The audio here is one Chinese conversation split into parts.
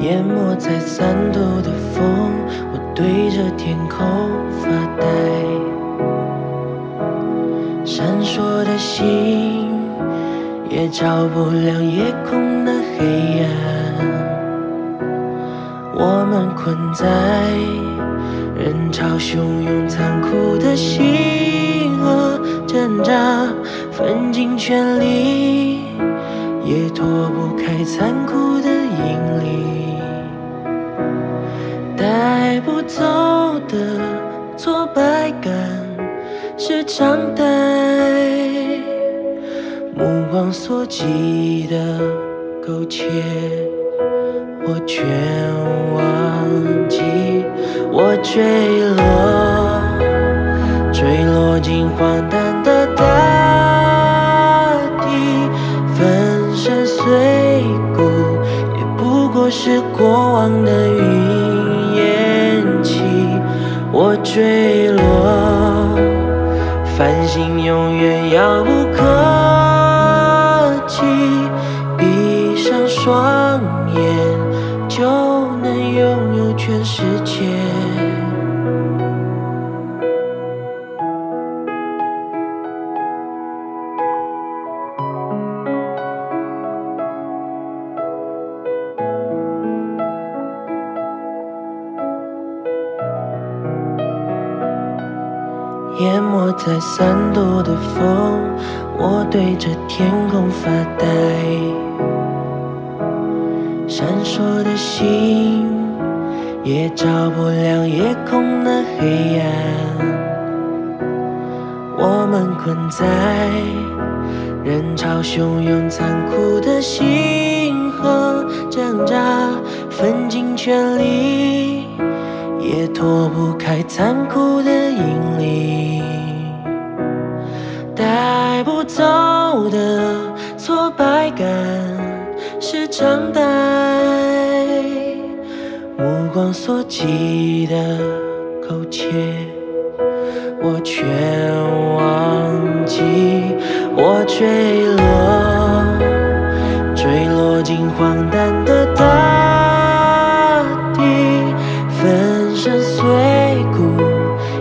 淹没在三度的风，我对着天空发呆。闪烁的星，也照不亮夜空的黑暗。我们困在人潮汹涌、残酷的星河挣扎，奋尽全力也脱不开残酷挫败感是常态，目光所及的苟且，我全忘记。我坠落，坠落进荒诞的大地，粉身碎骨，也不过是过往的云。坠落，繁星永远遥不可及，闭上双眼就能拥有全世界。淹没在三度的风，我对着天空发呆。闪烁的星，也照不亮夜空的黑暗。我们困在人潮汹涌、残酷的星河挣扎，奋尽全力。也脱不开残酷的引力，带不走的挫败感是常态，目光所及的苟且，我全忘记。我坠身碎骨，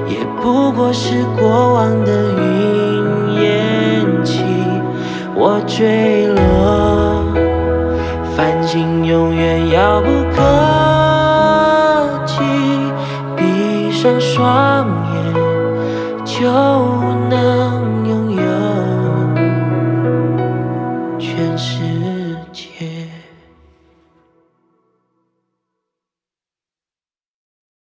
也不过是过往的云烟起。我坠落，繁星永远遥不可及，闭上双眼就。